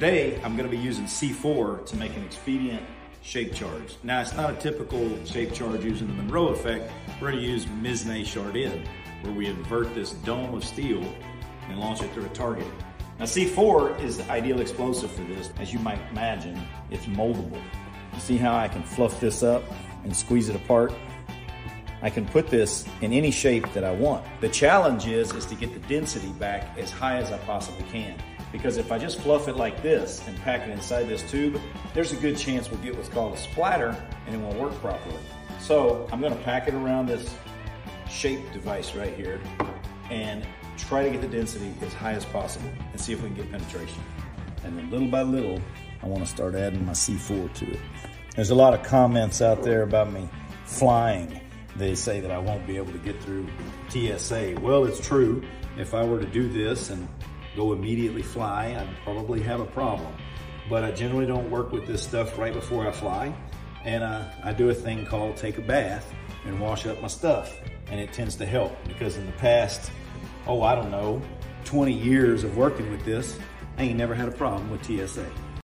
today I'm gonna be using C4 to make an expedient shape charge. Now it's not a typical shape charge using the Munroe effect. We're gonna use Misnay Schardin, where we invert this dome of steel and launch it through a target. Now C4 is the ideal explosive for this. As you might imagine, it's moldable. See how I can fluff this up and squeeze it apart? I can put this in any shape that I want. The challenge is, is to get the density back as high as I possibly can. Because if I just fluff it like this and pack it inside this tube, there's a good chance we'll get what's called a splatter and it won't work properly. So I'm gonna pack it around this shape device right here and try to get the density as high as possible and see if we can get penetration. And then little by little, I wanna start adding my C4 to it. There's a lot of comments out there about me flying. They say that I won't be able to get through TSA. Well, it's true. If I were to do this and go immediately fly, I'd probably have a problem. But I generally don't work with this stuff right before I fly. And uh, I do a thing called take a bath and wash up my stuff. And it tends to help because in the past, oh, I don't know, 20 years of working with this, I ain't never had a problem with TSA.